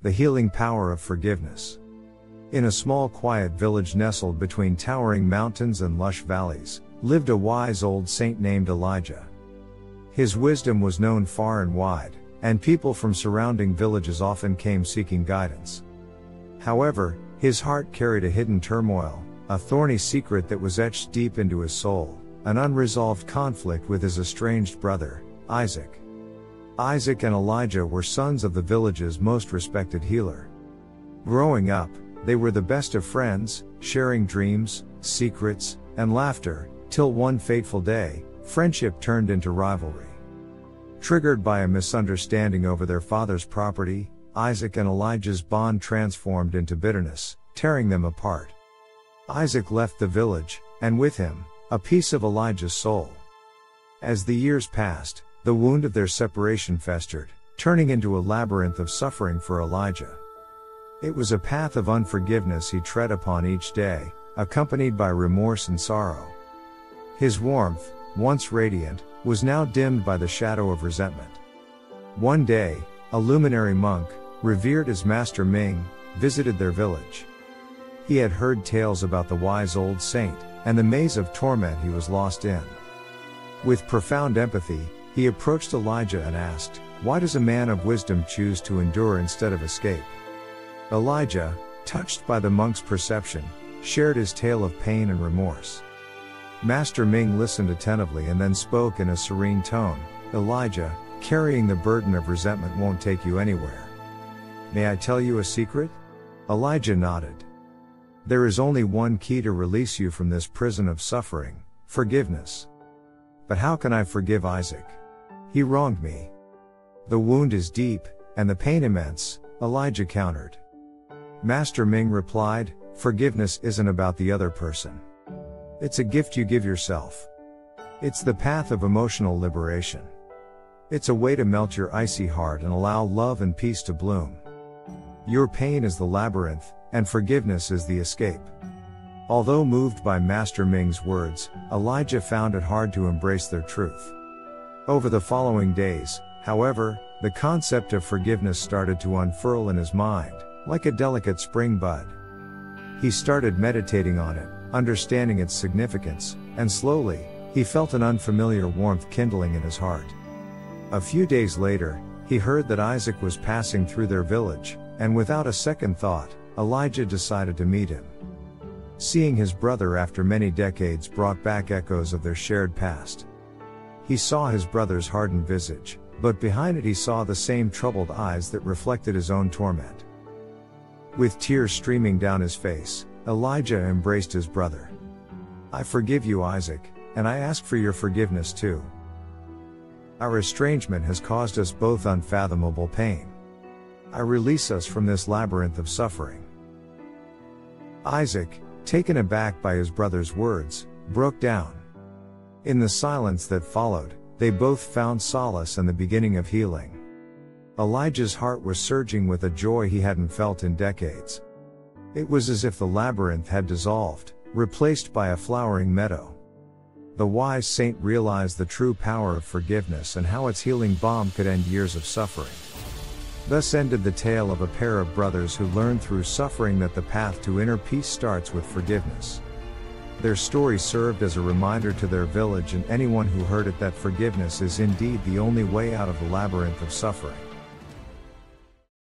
The healing power of forgiveness. In a small quiet village nestled between towering mountains and lush valleys, lived a wise old saint named Elijah. His wisdom was known far and wide, and people from surrounding villages often came seeking guidance. However, his heart carried a hidden turmoil, a thorny secret that was etched deep into his soul, an unresolved conflict with his estranged brother, Isaac. Isaac and Elijah were sons of the village's most respected healer. Growing up, they were the best of friends, sharing dreams, secrets, and laughter, till one fateful day, friendship turned into rivalry. Triggered by a misunderstanding over their father's property, Isaac and Elijah's bond transformed into bitterness, tearing them apart. Isaac left the village, and with him, a piece of Elijah's soul. As the years passed, the wound of their separation festered, turning into a labyrinth of suffering for Elijah. It was a path of unforgiveness he tread upon each day, accompanied by remorse and sorrow. His warmth, once radiant, was now dimmed by the shadow of resentment. One day, a luminary monk, revered as Master Ming, visited their village. He had heard tales about the wise old saint, and the maze of torment he was lost in. With profound empathy, he approached Elijah and asked, Why does a man of wisdom choose to endure instead of escape? Elijah, touched by the monk's perception, shared his tale of pain and remorse. Master Ming listened attentively and then spoke in a serene tone Elijah, carrying the burden of resentment won't take you anywhere. May I tell you a secret? Elijah nodded. There is only one key to release you from this prison of suffering forgiveness. But how can I forgive Isaac? He wronged me. The wound is deep, and the pain immense, Elijah countered. Master Ming replied, Forgiveness isn't about the other person. It's a gift you give yourself. It's the path of emotional liberation. It's a way to melt your icy heart and allow love and peace to bloom. Your pain is the labyrinth, and forgiveness is the escape. Although moved by Master Ming's words, Elijah found it hard to embrace their truth. Over the following days, however, the concept of forgiveness started to unfurl in his mind, like a delicate spring bud. He started meditating on it, understanding its significance, and slowly, he felt an unfamiliar warmth kindling in his heart. A few days later, he heard that Isaac was passing through their village, and without a second thought, Elijah decided to meet him. Seeing his brother after many decades brought back echoes of their shared past. He saw his brother's hardened visage, but behind it he saw the same troubled eyes that reflected his own torment. With tears streaming down his face, Elijah embraced his brother. I forgive you, Isaac, and I ask for your forgiveness too. Our estrangement has caused us both unfathomable pain. I release us from this labyrinth of suffering. Isaac, taken aback by his brother's words, broke down. In the silence that followed, they both found solace and the beginning of healing. Elijah's heart was surging with a joy he hadn't felt in decades. It was as if the labyrinth had dissolved, replaced by a flowering meadow. The wise saint realized the true power of forgiveness and how its healing balm could end years of suffering. Thus ended the tale of a pair of brothers who learned through suffering that the path to inner peace starts with forgiveness. Their story served as a reminder to their village and anyone who heard it that forgiveness is indeed the only way out of the labyrinth of suffering.